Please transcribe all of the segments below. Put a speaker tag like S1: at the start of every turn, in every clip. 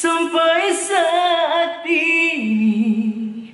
S1: Sampai saat ini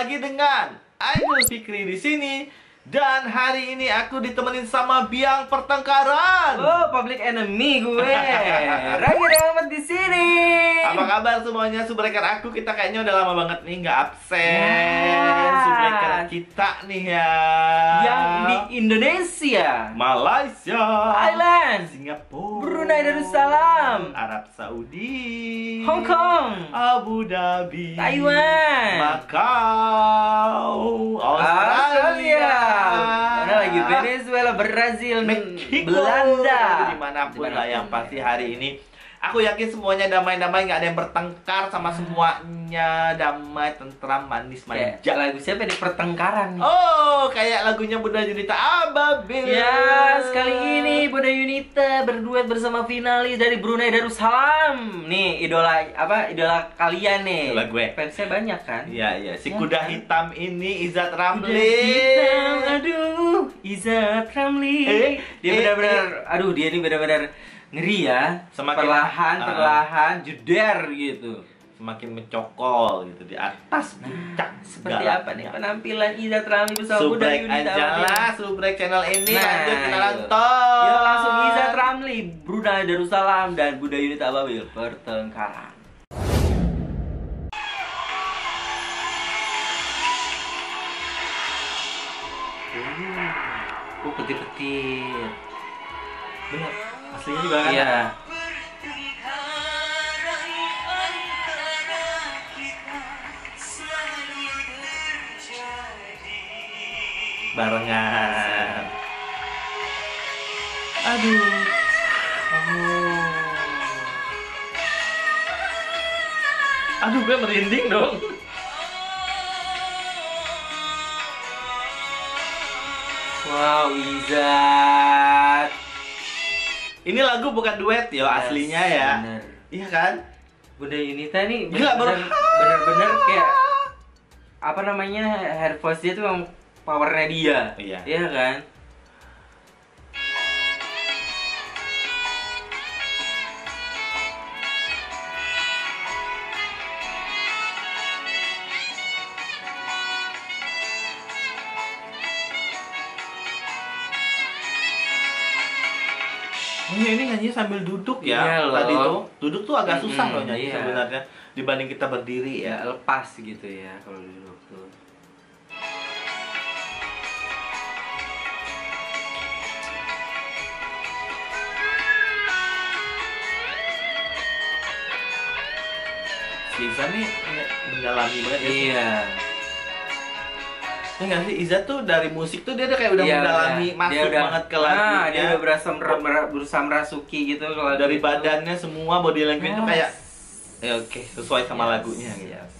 S1: lagi dengan Aidul Fikri di sini dan hari ini aku ditemenin sama biang pertengkaran.
S2: Oh, public enemy gue. Ragi Rahmat di sini.
S1: Apa kabar semuanya? Subreker aku kita kayaknya udah lama banget nih nggak absen.
S2: Ya.
S1: Subreker kita nih ya.
S2: Yang di Indonesia,
S1: Malaysia,
S2: Thailand,
S1: Singapura,
S2: Brunei Darussalam,
S1: Arab Saudi,
S2: Hong Kong,
S1: Abu Dhabi,
S2: Taiwan,
S1: Macau,
S2: Australia. Mana lagi? Venezuela, Brazil,
S1: Meksiko,
S2: Belanda.
S1: di mana pun lah yang pasti hari ini aku yakin semuanya damai-damai nggak ada yang bertengkar sama semuanya damai tentram manis
S2: Kayak
S1: manja
S2: lagu siapa di pertengkaran?
S1: oh kayak lagunya Bunda Junita Ababil
S2: Ya, sekali ini Bunda Yunita berduet bersama finalis dari Brunei Darussalam. Nih, idola apa? Idola kalian nih.
S1: Idola gue.
S2: Fansnya banyak kan?
S1: Iya iya si
S2: Ya
S1: kuda
S2: kan?
S1: hitam ini Izat Ramli
S2: hitam, aduh, Izzat Ramli.
S1: Eh,
S2: dia
S1: eh,
S2: benar-benar, aduh dia ini benar-benar ngeri ya.
S1: Semakin-
S2: perlahan,
S1: ah.
S2: perlahan, jeder gitu.
S1: semakin mencokol gitu di atas puncak
S2: Seperti
S1: segala
S2: apa nih penampilan Izzat Ramli bersama Bunda Yunita?
S1: lah, subrek channel ini
S2: Nah,
S1: lanjut kita nonton.
S2: Yuk langsung Izzat Ramli, Brunei Darussalam dan Bunda Yunita Ababil pertengkaran. Uh, petir-petir.
S1: Bener, aslinya juga kan.
S2: Iya.
S1: Barengan. Aduh. Oh. Aduh, gue merinding dong.
S2: Wow, Izzat.
S1: Ini lagu bukan duet yo, aslinya ya.
S2: Bener.
S1: Iya kan?
S2: Bunda Yunita nih bener- bener-bener kayak apa namanya hair voice dia tuh yang powernya dia.
S1: Iya.
S2: Iya kan?
S1: Iya, ini nyanyi sambil duduk ya.
S2: Iya.
S1: Tadi tuh duduk tuh agak susah loh nyanyi
S2: iya.
S1: sebenarnya dibanding kita berdiri
S2: Ya
S1: ya.
S2: lepas gitu ya kalau duduk tuh.
S1: Iza nih mendalami banget ya.
S2: Iya.
S1: Ya nggak sih Iza tuh dari musik tuh dia udah kayak udah
S2: Iya,
S1: mendalami
S2: udah.
S1: masuk
S2: udah-
S1: banget ke
S2: Nah,
S1: lagunya.
S2: dia udah berasa mer- mer- berusaha merasuki gitu kalau
S1: dari
S2: gitu.
S1: badannya semua body language tuh
S2: Yes.
S1: kayak ya oke sesuai sama
S2: Yes,
S1: lagunya gitu.
S2: yes.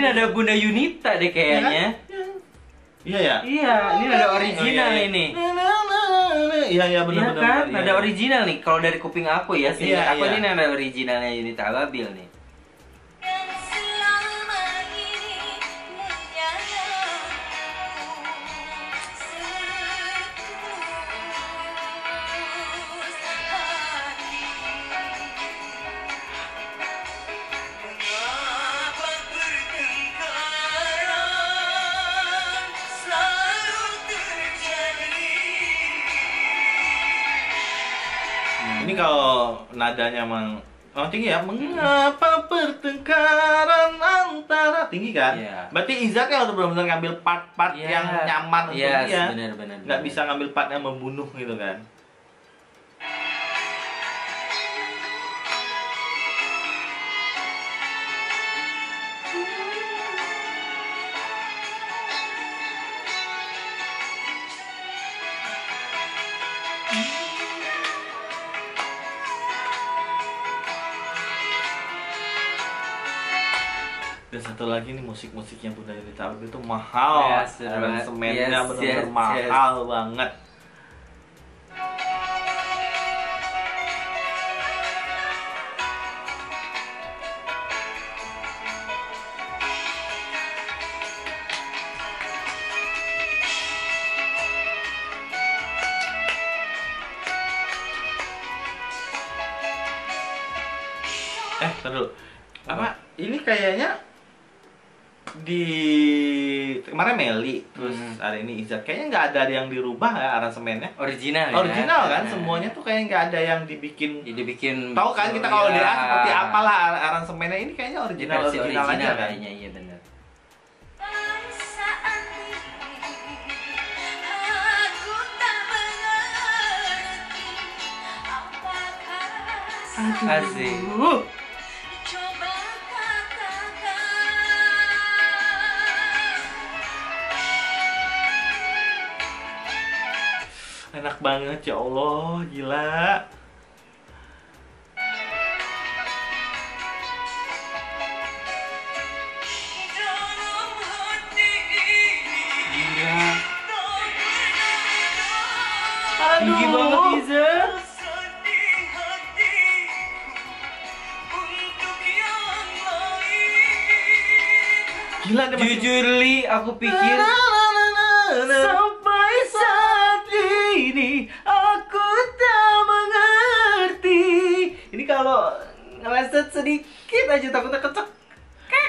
S1: Ini
S2: nada Bunda Yunita deh kayaknya.
S1: Iya ya.
S2: Iya, ini original
S1: Oh, iya, iya.
S2: ini.
S1: Iya iya benar
S2: Iya
S1: benar.
S2: kan?
S1: iya.
S2: original nih. Kalau dari kuping aku ya, sih.
S1: Iya,
S2: aku
S1: iya.
S2: ini nada originalnya Yunita Ababil nih.
S1: Ini kalau nadanya emang emang tinggi ya. Mengapa pertengkaran antara tinggi kan?
S2: Iya.
S1: Berarti Izaknya harus benar-benar ngambil part-part
S2: Iya.
S1: yang nyaman untuk
S2: Yes,
S1: dia.
S2: benar, benar,
S1: Nggak bisa ngambil part yang membunuh gitu kan? Dan satu lagi nih musik-musiknya Bunda Yunita Albin itu mahal.
S2: Yes.
S1: Aransemennya
S2: Yes,
S1: benar-benar
S2: yes,
S1: mahal banget. Eh, dulu. Apa? Ini kayaknya di kemarin Meli terus
S2: Hmm.
S1: hari ini Izak kayaknya nggak ada yang dirubah ya aransemennya
S2: Original ya.
S1: original kan
S2: Nah.
S1: semuanya tuh kayaknya nggak ada yang dibikin
S2: Jadi bikin
S1: tahu kan kita kalau
S2: Iya.
S1: DA seperti apalah ar- aransemennya ini kayaknya original
S2: versi
S1: original, aja kan
S2: kayaknya iya benar. Asik.
S1: Enak banget ya Allah gila.
S2: Tinggi banget Iza.
S1: gila masih
S2: Jujur li, aku pikir
S1: sampai
S2: sedikit aja takutnya kecek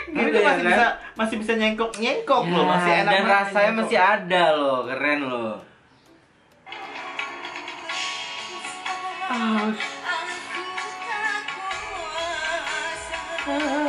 S1: Tapi
S2: gitu
S1: dia
S2: ya
S1: masih
S2: kan?
S1: bisa masih bisa nyengkok nyengkok loh
S2: Ya,
S1: masih enak
S2: dan rasanya
S1: nyengkok.
S2: masih ada loh, keren loh.
S3: Aku tak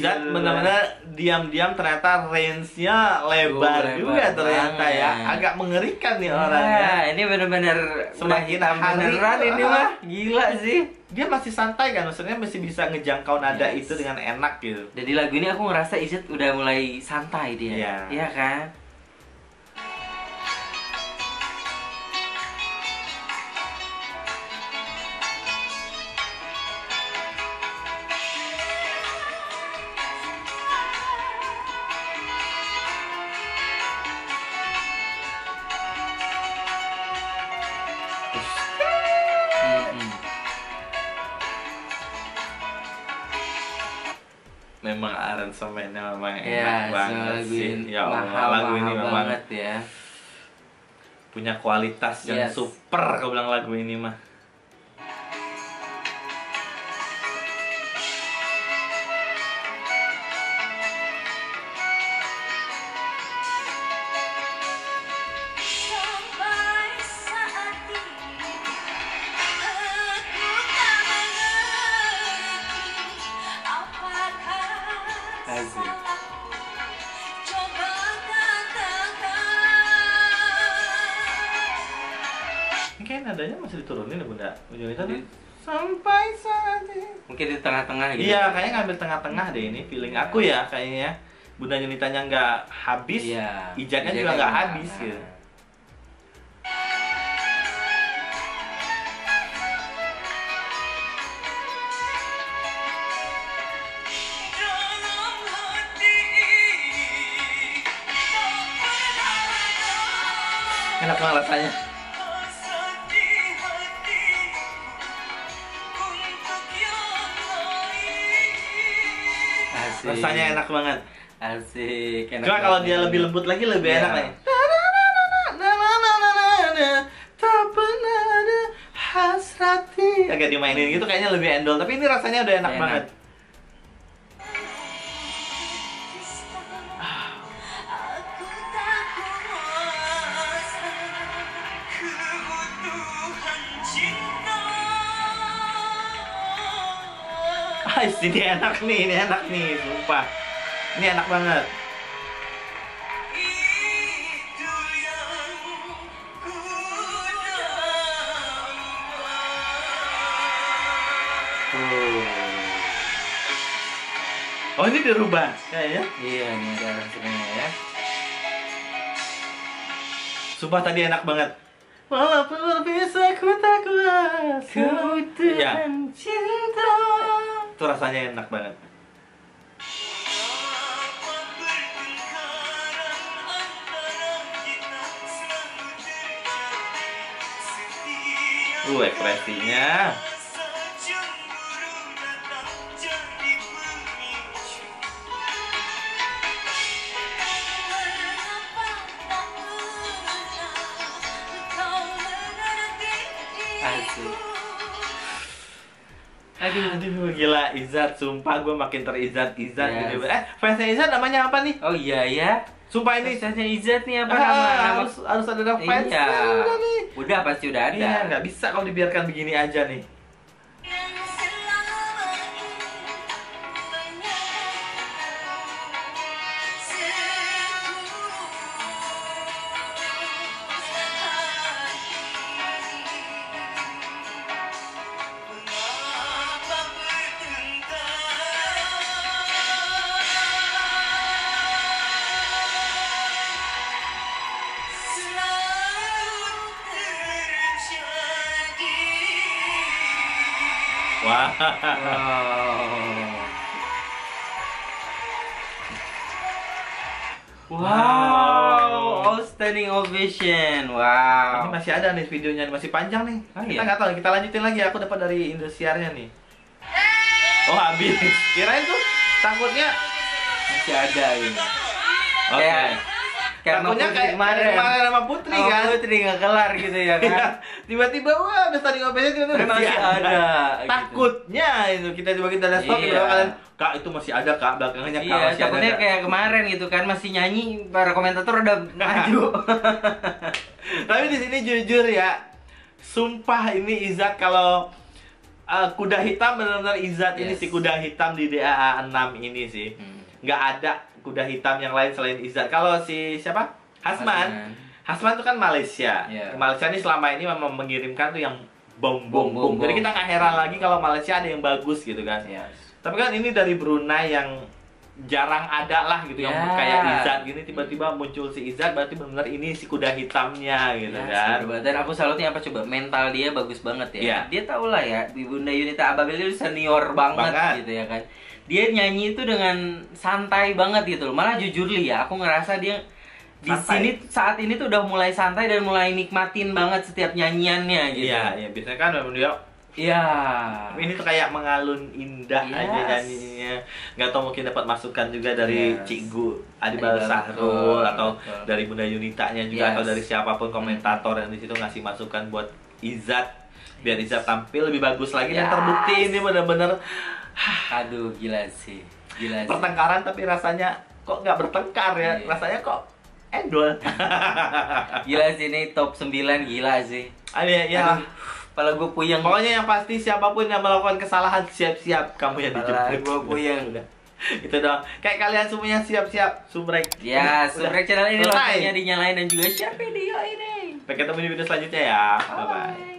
S1: Izat
S2: Gila.
S1: benar-benar diam-diam ternyata range-nya lebar
S2: lebar
S1: juga ternyata ya.
S2: banget.
S1: Agak mengerikan nih
S2: Ya,
S1: orangnya.
S2: ini bener-bener
S1: Semakin
S2: beneran ini mah. Gila sih.
S1: Dia masih santai kan, maksudnya masih bisa ngejangkau nada
S2: Yes.
S1: itu dengan enak gitu.
S2: Jadi lagu ini aku ngerasa Izet udah mulai santai dia.
S1: Iya.
S2: Iya kan?
S1: Memang aransemennya memang enak
S2: Iya,
S1: banget
S2: lagu
S1: sih.
S2: ini
S1: Ya Allah, lagu ini memang
S2: banget ya.
S1: punya kualitas yang
S2: Yes.
S1: super kau bilang lagu ini mah. Masih diturunin ya bunda. Ujungnya tadi.
S2: Di-
S1: Sampai saat ini.
S2: Mungkin di tengah-tengah gitu.
S1: Iya, kayaknya ngambil tengah-tengah deh ini feeling aku ya kayaknya. Bunda Yunitanya nggak habis,
S2: Iya.
S1: Ijatnya juga nggak habis
S2: Nah.
S1: gitu. Enak banget rasanya.
S2: Asik.
S1: Rasanya enak banget.
S2: Asik. Enak
S1: Cuma kalau dia lebih lembut lagi lebih
S2: yeah.
S1: enak nih. Tak pernah hasrati. Agak dimainin gitu kayaknya lebih endol, tapi ini rasanya udah enak,
S2: enak.
S1: banget. Ah, ini enak nih, ini enak nih, sumpah. Ini enak banget.
S3: Ku
S1: Oh, ini dirubah kayaknya.
S2: Iya, nih ada aransemennya ya.
S1: Sumpah tadi enak banget. Walaupun bisa ku tak kuasa. Iya,
S2: cinta.
S1: Itu rasanya enak banget. Uh, ekspresinya.
S2: Aduh.
S1: Aduh, gila Izat, sumpah gue makin terizat Izat
S2: Yes.
S1: gitu. Eh, fansnya Izat namanya apa nih?
S2: Oh iya ya.
S1: Sumpah ini
S2: Fansnya Izat nih apa
S1: Ah,
S2: nama nama
S1: harus harus ada fans
S2: Iya.
S1: udah nih.
S2: Udah pasti udah ada.
S1: Iya, nggak bisa kalau dibiarkan begini aja nih. Wah.
S2: Wow. Wow, outstanding ovation. Wow.
S1: Ini masih ada nih videonya, masih panjang nih.
S2: Oh,
S1: kita
S2: iya?
S1: nggak tahu, kita lanjutin lagi. Aku dapat dari Indosiarnya nih. Oh habis. Kirain tuh takutnya.
S2: Masih ada ini.
S1: Oke.
S2: Kayak kayak Putri
S1: kayak
S2: kemarin.
S1: kemarin sama Putri
S2: Sama
S1: kan.
S2: Putri nggak kelar gitu ya
S1: Iya.
S2: kan.
S1: Tiba-tiba wah udah tadi ngobrolnya tiba-tiba
S2: Tapi masih ada, gitu.
S1: Takutnya itu kita coba kita ada stop
S2: Iya.
S1: kalian Kak itu masih ada kak belakangnya kak
S2: Iya,
S1: masih ada.
S2: takutnya
S1: Kak."
S2: kayak kemarin gitu kan masih nyanyi para komentator udah maju.
S1: Tapi di sini jujur ya, sumpah ini Izat kalau uh, kuda hitam benar-benar Izat ini
S2: Yes.
S1: si kuda hitam di DAA 6 ini sih.
S2: Hmm.
S1: Nggak ada kuda hitam yang lain selain Izat. Kalau si siapa? Hasman. Hasman itu kan Malaysia.
S2: Iya.
S1: Malaysia ini selama ini memang mengirimkan tuh yang bom bom
S2: Bom,
S1: Jadi kita nggak heran lagi kalau Malaysia ada yang bagus gitu kan.
S2: Yes.
S1: Tapi kan ini dari Brunei yang jarang ada lah gitu yang
S2: Ya.
S1: kayak Izat gini tiba-tiba muncul si Izat berarti benar ini si kuda hitamnya gitu
S2: Ya,
S1: kan.
S2: seru banget. Dan aku salutnya apa coba mental dia bagus banget ya.
S1: Iya.
S2: Dia tau lah ya, di Bunda Yunita Ababel itu senior banget,
S1: Banget.
S2: gitu ya kan. Dia nyanyi itu dengan santai banget gitu loh. Malah jujur li ya, aku ngerasa dia di
S1: Santai.
S2: sini saat ini tuh udah mulai santai dan mulai nikmatin banget setiap nyanyiannya gitu.
S1: Iya, iya biasanya kan memang dia
S2: Iya.
S1: ini tuh kayak mengalun indah
S2: Yes.
S1: aja nyanyinya. Nggak tahu mungkin dapat masukan juga dari
S2: Yes.
S1: Cikgu
S2: Adibal
S1: Adibal Sahrul atau
S2: betul.
S1: dari Bunda Yunitanya juga
S2: Yes.
S1: atau dari siapa pun komentator yang di situ ngasih masukan buat Izat biar Izat tampil lebih bagus lagi dan
S2: Yes.
S1: terbukti ini benar-benar
S2: Aduh, gila sih. Gila sih.
S1: pertengkaran tapi rasanya kok nggak bertengkar ya
S2: Iya.
S1: rasanya kok endol
S2: Gila sih ini top 9 gila sih.
S1: Ah, ya, ya.
S2: Aduh, Kepala gue puyeng.
S1: pokoknya yang pasti siapa pun yang melakukan kesalahan siap-siap kamu yang dijemput
S2: gue puyeng.
S1: udah itu dong kayak kalian semuanya siap-siap subrek
S2: Ya, subscribe channel ini loncengnya dinyalain dan juga share video ini.
S1: Sampai ketemu di video selanjutnya ya bye bye
S2: Bye.